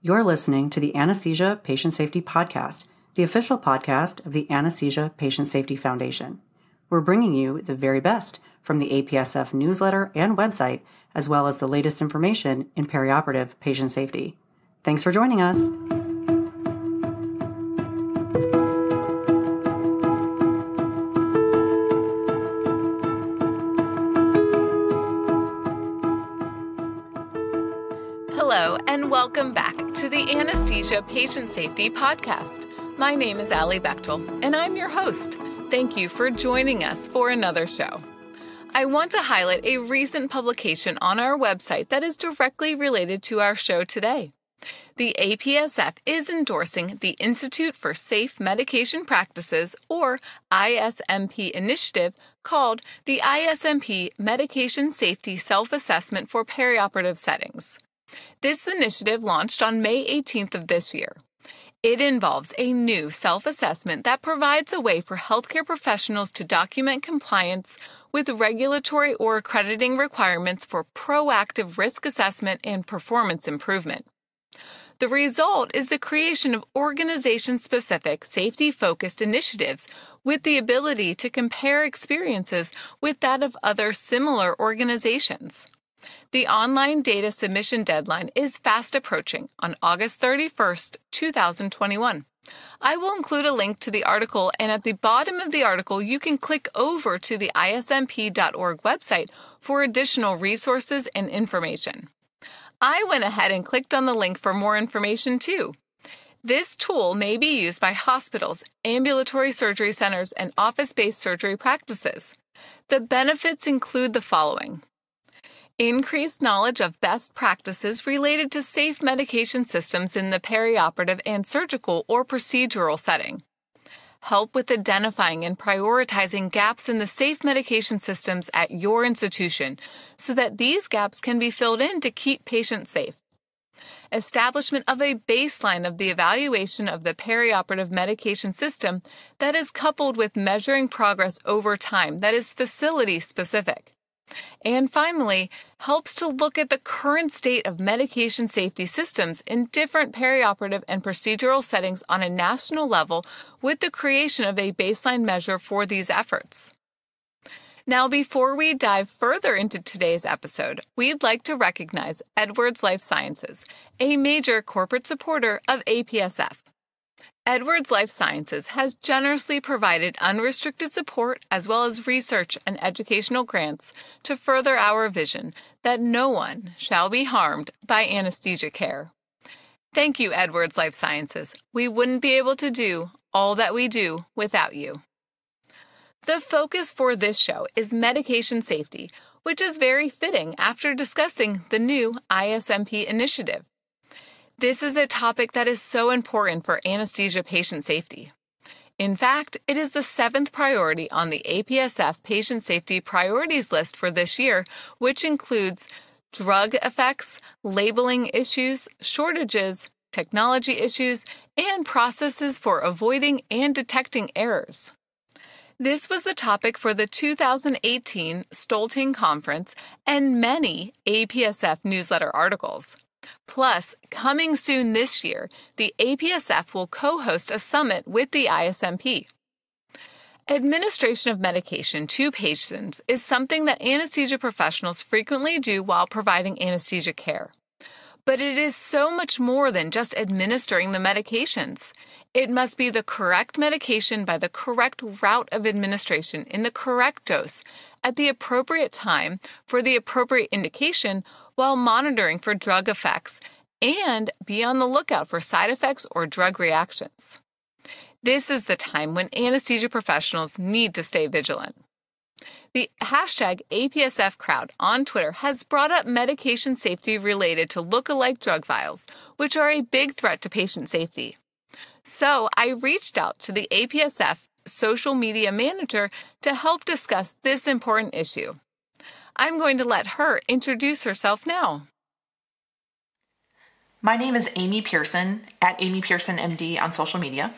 You're listening to the Anesthesia Patient Safety Podcast, the official podcast of the Anesthesia Patient Safety Foundation. We're bringing you the very best from the APSF newsletter and website, as well as the latest information in perioperative patient safety. Thanks for joining us. Hello, and welcome back to the Anesthesia Patient Safety Podcast. My name is Alli Bechtel, and I'm your host. Thank you for joining us for another show. I want to highlight a recent publication on our website that is directly related to our show today. The APSF is endorsing the Institute for Safe Medication Practices, or ISMP initiative called the ISMP Medication Safety Self Assessment for Perioperative Settings. This initiative launched on May 18th of this year. It involves a new self assessment that provides a way for healthcare professionals to document compliance with regulatory or accrediting requirements for proactive risk assessment and performance improvement. The result is the creation of organization specific, safety focused initiatives with the ability to compare experiences with that of other similar organizations. The online data submission deadline is fast approaching on August 31st, 2021. I will include a link to the article, and at the bottom of the article, you can click over to the ismp.org website for additional resources and information. I went ahead and clicked on the link for more information too. This tool may be used by hospitals, ambulatory surgery centers, and office based surgery practices. The benefits include the following increased knowledge of best practices related to safe medication systems in the perioperative and surgical or procedural setting. Help with identifying and prioritizing gaps in the safe medication systems at your institution so that these gaps can be filled in to keep patients safe. Establishment of a baseline of the evaluation of the perioperative medication system that is coupled with measuring progress over time that is facility specific and finally, helps to look at the current state of medication safety systems in different perioperative and procedural settings on a national level with the creation of a baseline measure for these efforts. Now, before we dive further into today's episode, we'd like to recognize Edwards Life Sciences, a major corporate supporter of APSF. Edwards Life Sciences has generously provided unrestricted support as well as research and educational grants to further our vision that no one shall be harmed by anesthesia care. Thank you, Edwards Life Sciences. We wouldn't be able to do all that we do without you. The focus for this show is medication safety, which is very fitting after discussing the new ISMP initiative. This is a topic that is so important for anesthesia patient safety. In fact, it is the seventh priority on the APSF patient safety priorities list for this year, which includes drug effects, labeling issues, shortages, technology issues, and processes for avoiding and detecting errors. This was the topic for the 2018 Stoelting Conference and many APSF newsletter articles. Plus, coming soon this year, the APSF will co host a summit with the ISMP. Administration of medication to patients is something that anesthesia professionals frequently do while providing anesthesia care. But it is so much more than just administering the medications. It must be the correct medication by the correct route of administration in the correct dose at the appropriate time for the appropriate indication while monitoring for drug effects and be on the lookout for side effects or drug reactions. This is the time when anesthesia professionals need to stay vigilant. The hashtag APSF crowd on Twitter has brought up medication safety related to look-alike drug vials, which are a big threat to patient safety. So I reached out to the APSF social media manager to help discuss this important issue. I'm going to let her introduce herself now. My name is Amy Pearson at Amy Pearson MD on social media,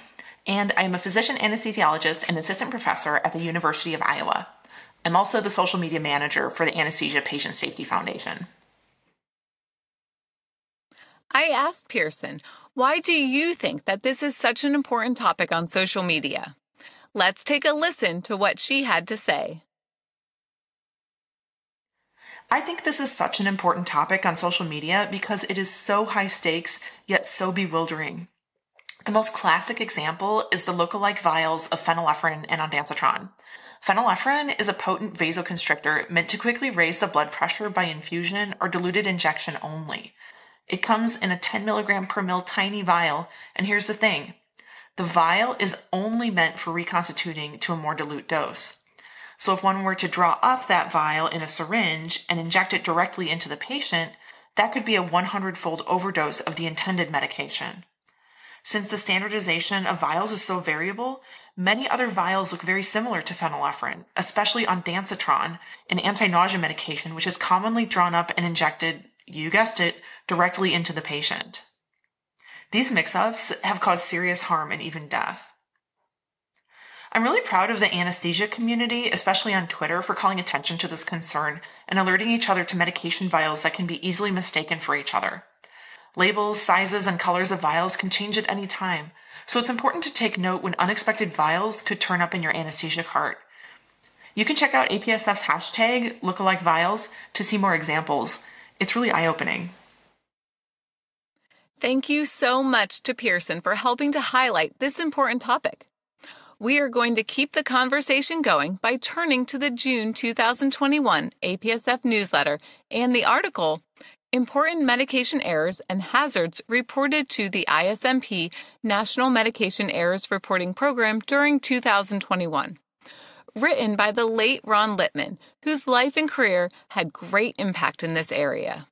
and I am a physician anesthesiologist and assistant professor at the University of Iowa. I'm also the social media manager for the Anesthesia Patient Safety Foundation. I asked Pearson, why do you think that this is such an important topic on social media? Let's take a listen to what she had to say. I think this is such an important topic on social media because it is so high stakes, yet so bewildering. The most classic example is the look-alike vials of phenylephrine and ondansetron. Phenylephrine is a potent vasoconstrictor meant to quickly raise the blood pressure by infusion or diluted injection only. It comes in a 10 milligram per mil tiny vial, and here's the thing. The vial is only meant for reconstituting to a more dilute dose. So if one were to draw up that vial in a syringe and inject it directly into the patient, that could be a 100 fold overdose of the intended medication. Since the standardization of vials is so variable, many other vials look very similar to phenylephrine, especially ondansetron, an anti-nausea medication which is commonly drawn up and injected, you guessed it, directly into the patient. These mix-ups have caused serious harm and even death. I'm really proud of the anesthesia community, especially on Twitter, for calling attention to this concern and alerting each other to medication vials that can be easily mistaken for each other. Labels, sizes, and colors of vials can change at any time, so it's important to take note when unexpected vials could turn up in your anesthesia cart. You can check out APSF's hashtag lookalike vials to see more examples. It's really eye opening. Thank you so much to Pearson for helping to highlight this important topic. We are going to keep the conversation going by turning to the June 2021 APSF newsletter and the article Important Medication Errors and Hazards Reported to the ISMP National Medication Errors Reporting Program during 2021. Written by the late Ron Litman, whose life and career had great impact in this area.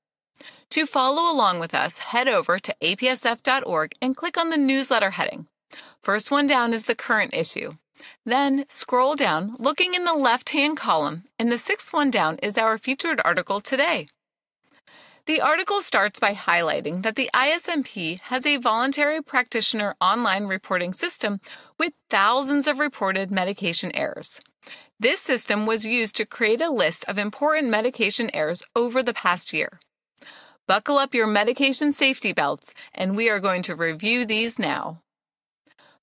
To follow along with us, head over to apsf.org and click on the newsletter heading. First one down is the current issue. Then scroll down, looking in the left hand column, and the sixth one down is our featured article today. The article starts by highlighting that the ISMP has a voluntary practitioner online reporting system with thousands of reported medication errors. This system was used to create a list of important medication errors over the past year. Buckle up your medication safety belts, and we are going to review these now.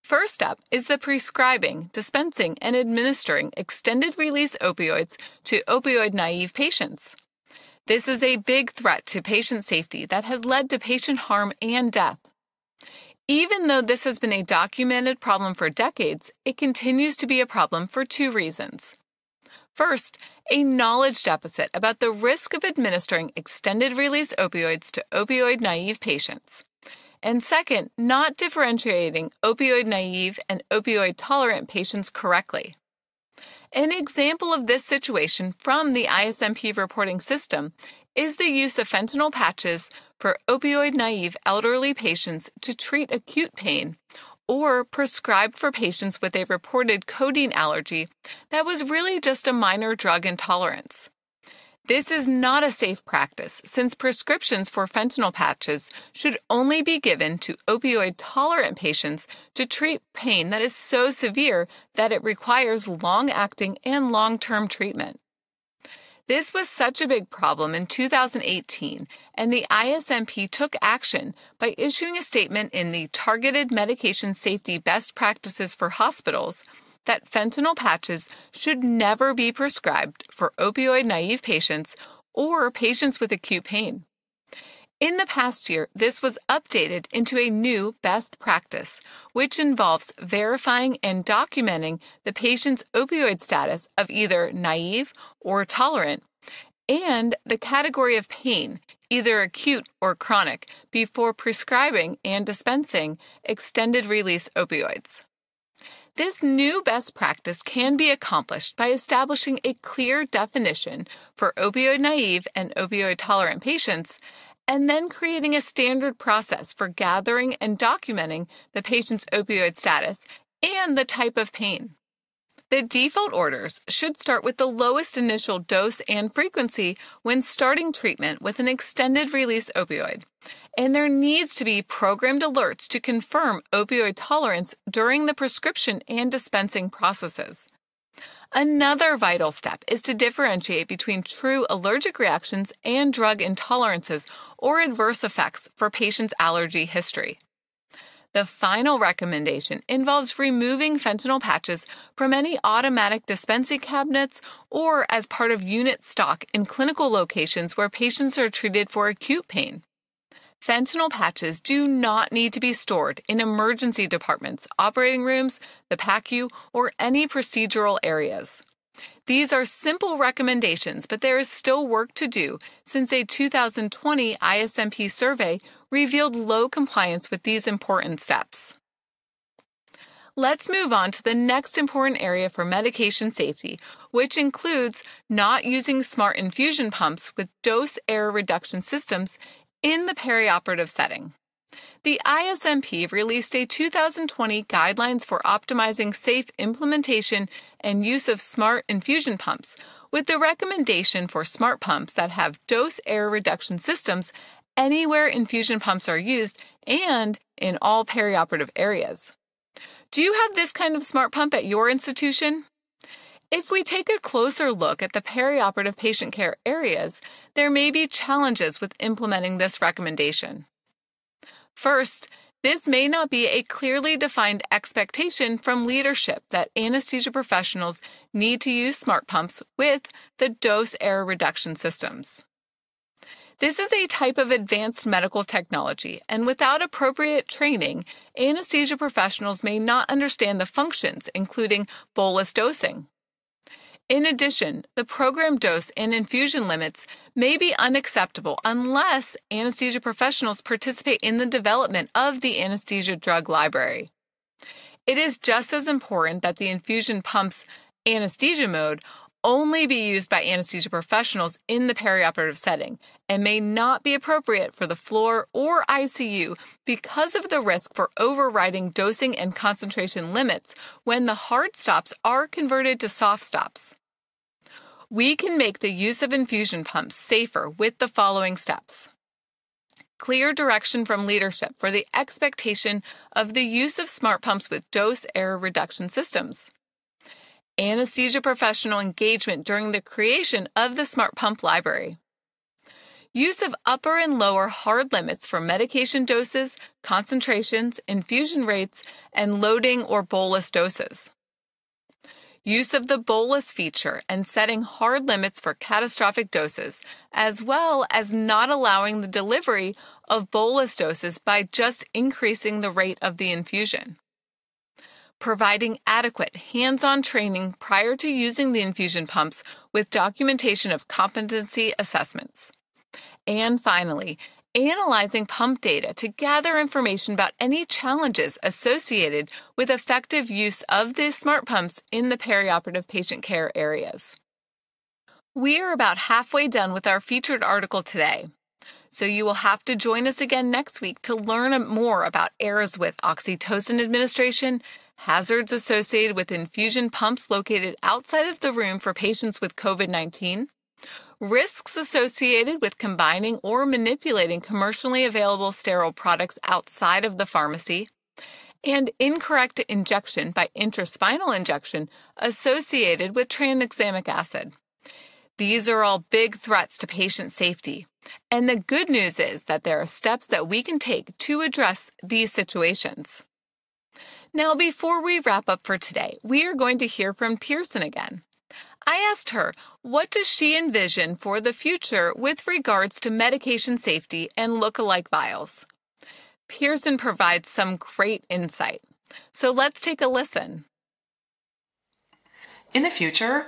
First up is the prescribing, dispensing, and administering extended release opioids to opioid naive patients. This is a big threat to patient safety that has led to patient harm and death. Even though this has been a documented problem for decades, it continues to be a problem for two reasons. First, a knowledge deficit about the risk of administering extended release opioids to opioid naive patients. And second, not differentiating opioid naive and opioid tolerant patients correctly. An example of this situation from the ISMP reporting system is the use of fentanyl patches for opioid naive elderly patients to treat acute pain or prescribed for patients with a reported codeine allergy that was really just a minor drug intolerance. This is not a safe practice since prescriptions for fentanyl patches should only be given to opioid tolerant patients to treat pain that is so severe that it requires long acting and long term treatment. This was such a big problem in 2018, and the ISMP took action by issuing a statement in the Targeted Medication Safety Best Practices for Hospitals that fentanyl patches should never be prescribed for opioid naive patients or patients with acute pain. In the past year, this was updated into a new best practice, which involves verifying and documenting the patient's opioid status of either naive or tolerant, and the category of pain, either acute or chronic, before prescribing and dispensing extended release opioids. This new best practice can be accomplished by establishing a clear definition for opioid naive and opioid tolerant patients, and then creating a standard process for gathering and documenting the patient's opioid status and the type of pain. The default orders should start with the lowest initial dose and frequency when starting treatment with an extended release opioid. And there needs to be programmed alerts to confirm opioid tolerance during the prescription and dispensing processes. Another vital step is to differentiate between true allergic reactions and drug intolerances or adverse effects for patients' allergy history. The final recommendation involves removing fentanyl patches from any automatic dispensing cabinets or as part of unit stock in clinical locations where patients are treated for acute pain. Fentanyl patches do not need to be stored in emergency departments, operating rooms, the PACU, or any procedural areas. These are simple recommendations, but there is still work to do since a 2020 ISMP survey revealed low compliance with these important steps. Let's move on to the next important area for medication safety, which includes not using smart infusion pumps with dose error reduction systems in the perioperative setting. The ISMP released a 2020 Guidelines for Optimizing Safe Implementation and Use of Smart Infusion Pumps, with the recommendation for smart pumps that have dose error reduction systems anywhere infusion pumps are used and in all perioperative areas. Do you have this kind of smart pump at your institution? If we take a closer look at the perioperative patient care areas, there may be challenges with implementing this recommendation. First, this may not be a clearly defined expectation from leadership that anesthesia professionals need to use smart pumps with the dose error reduction systems. This is a type of advanced medical technology, and without appropriate training, anesthesia professionals may not understand the functions, including bolus dosing. In addition, the program dose and infusion limits may be unacceptable unless anesthesia professionals participate in the development of the anesthesia drug library. It is just as important that the infusion pump's anesthesia mode only be used by anesthesia professionals in the perioperative setting and may not be appropriate for the floor or ICU because of the risk for overriding dosing and concentration limits when the hard stops are converted to soft stops. We can make the use of infusion pumps safer with the following steps. Clear direction from leadership for the expectation of the use of smart pumps with dose error reduction systems. Anesthesia professional engagement during the creation of the smart pump library. Use of upper and lower hard limits for medication doses, concentrations, infusion rates, and loading or bolus doses use of the bolus feature and setting hard limits for catastrophic doses, as well as not allowing the delivery of bolus doses by just increasing the rate of the infusion. Providing adequate hands on training prior to using the infusion pumps with documentation of competency assessments. And finally, analyzing pump data to gather information about any challenges associated with effective use of the smart pumps in the perioperative patient care areas. We are about halfway done with our featured article today. So you will have to join us again next week to learn more about errors with oxytocin administration, hazards associated with infusion pumps located outside of the room for patients with COVID 19, risks associated with combining or manipulating commercially available sterile products outside of the pharmacy, and incorrect injection by intraspinal injection associated with tranexamic acid. These are all big threats to patient safety. And the good news is that there are steps that we can take to address these situations. Now, before we wrap up for today, we are going to hear from Pearson again. I asked her, what does she envision for the future with regards to medication safety and look-alike vials? Pearson provides some great insight. So let's take a listen. In the future,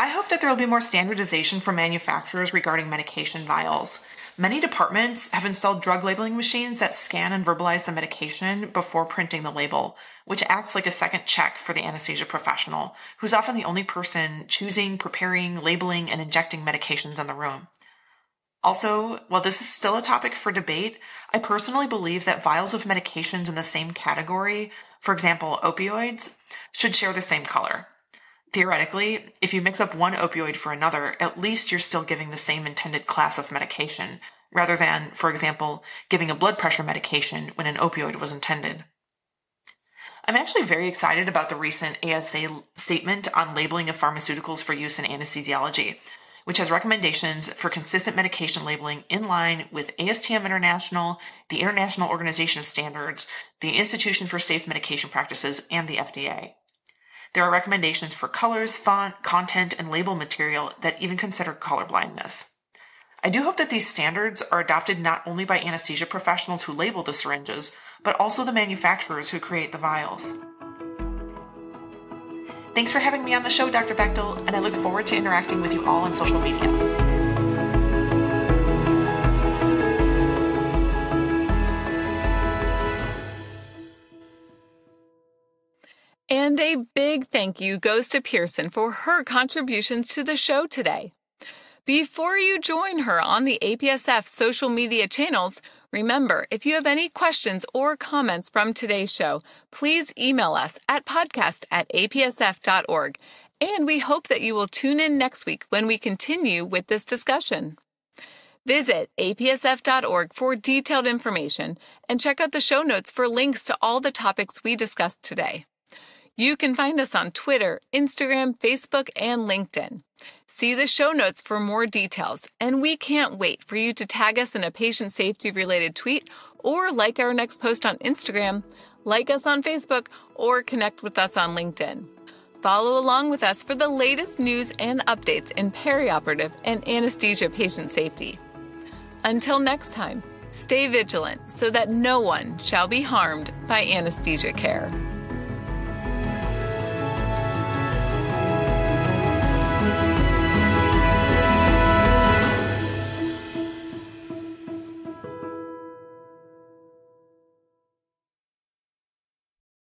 I hope that there will be more standardization for manufacturers regarding medication vials. Many departments have installed drug labeling machines that scan and verbalize the medication before printing the label, which acts like a second check for the anesthesia professional, who's often the only person choosing, preparing, labeling, and injecting medications in the room. Also, while this is still a topic for debate, I personally believe that vials of medications in the same category, for example, opioids, should share the same color. Theoretically, if you mix up one opioid for another, at least you're still giving the same intended class of medication, rather than, for example, giving a blood pressure medication when an opioid was intended. I'm actually very excited about the recent ASA statement on labeling of pharmaceuticals for use in anesthesiology, which has recommendations for consistent medication labeling in line with ASTM International, the International Organization of Standards, the Institution for Safe Medication Practices, and the FDA. There are recommendations for colors, font, content, and label material that even consider color blindness. I do hope that these standards are adopted not only by anesthesia professionals who label the syringes, but also the manufacturers who create the vials. Thanks for having me on the show, Dr. Bechtel, and I look forward to interacting with you all on social media. And a big thank you goes to Pearson for her contributions to the show today. Before you join her on the APSF social media channels, remember if you have any questions or comments from today's show, please email us at podcast at apsf.org. And we hope that you will tune in next week when we continue with this discussion. Visit apsf.org for detailed information and check out the show notes for links to all the topics we discussed today. You can find us on Twitter, Instagram, Facebook, and LinkedIn. See the show notes for more details, and we can't wait for you to tag us in a patient safety related tweet or like our next post on Instagram, like us on Facebook, or connect with us on LinkedIn. Follow along with us for the latest news and updates in perioperative and anesthesia patient safety. Until next time, stay vigilant so that no one shall be harmed by anesthesia care.